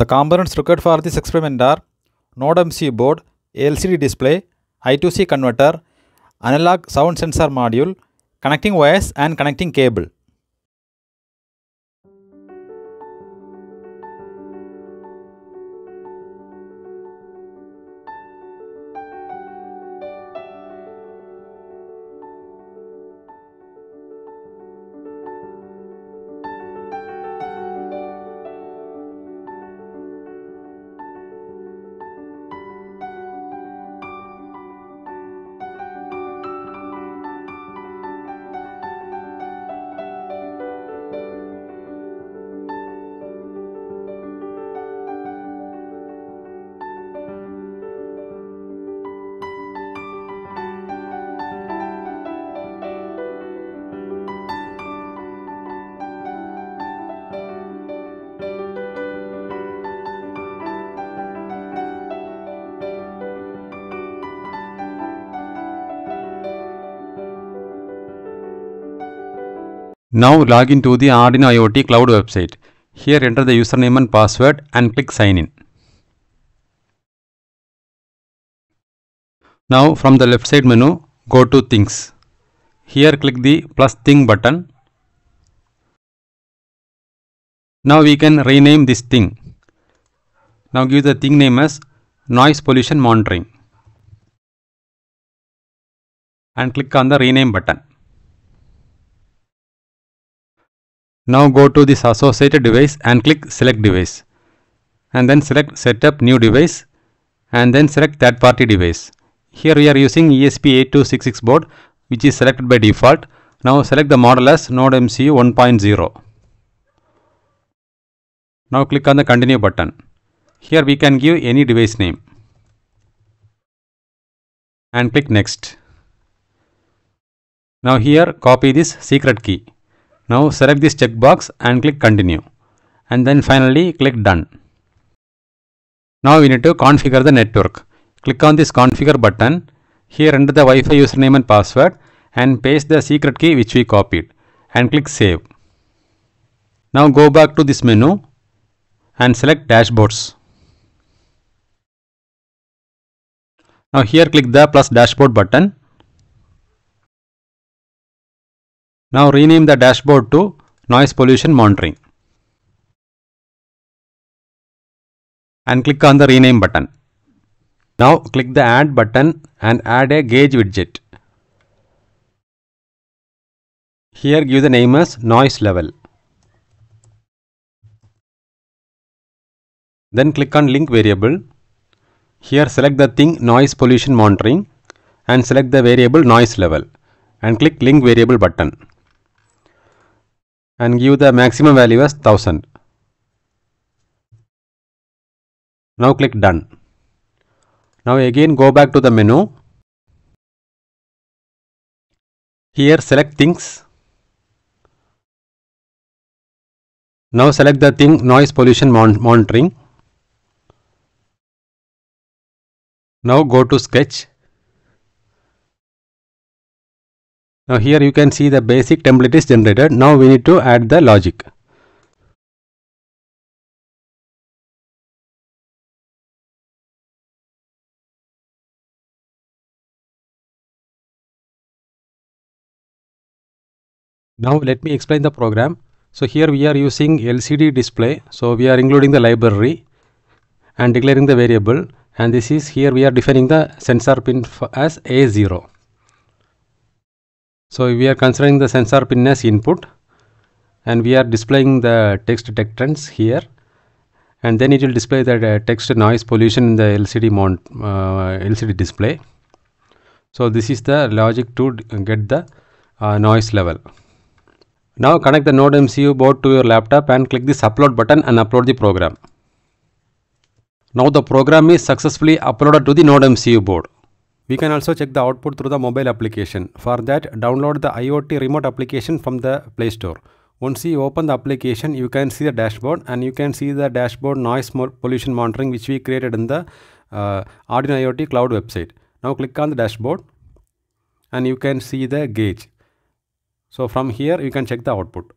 The components required for this experiment are Node MCU board, LCD display, I2C converter, analog sound sensor module, connecting wires and connecting cable. Now log into the Arduino IoT cloud website. Here enter the username and password and click sign in. Now from the left side menu go to things. Here click the plus thing button. Now we can rename this thing. Now give the thing name as noise pollution monitoring and click on the rename button. Now go to this associated device and click select device and then select setup new device and then select third party device. Here we are using ESP8266 board which is selected by default. Now select the model as Node MCU 1.0. Now click on the continue button. Here we can give any device name and click next. Now here copy this secret key. Now select this checkbox and click continue and then finally click done. Now we need to configure the network. Click on this configure button. Here enter the Wi-Fi username and password and paste the secret key which we copied and click save. Now go back to this menu and select dashboards. Now here click the plus dashboard button Now rename the dashboard to noise pollution monitoring and click on the rename button. Now click the add button and add a gauge widget. Here give the name as noise level. Then click on link variable. Here select the thing noise pollution monitoring and select the variable noise level and click link variable button and give the maximum value as 1000. Now click done. Now again go back to the menu. Here select things. Now select the thing noise pollution mon monitoring. Now go to sketch. Now here you can see the basic template is generated. Now we need to add the logic. Now let me explain the program. So here we are using LCD display. So we are including the library and declaring the variable and this is here we are defining the sensor pin as A0. So we are considering the sensor pin as input and we are displaying the text Tech Trends here and then it will display the text noise pollution in the LCD mount uh, LCD display. So this is the logic to get the uh, noise level. Now connect the Node MCU board to your laptop and click this upload button and upload the program. Now the program is successfully uploaded to the Node MCU board. We can also check the output through the mobile application. For that, download the IoT remote application from the Play Store. Once you open the application, you can see the dashboard and you can see the dashboard noise pollution monitoring which we created in the uh, Arduino IoT cloud website. Now click on the dashboard and you can see the gauge. So from here you can check the output.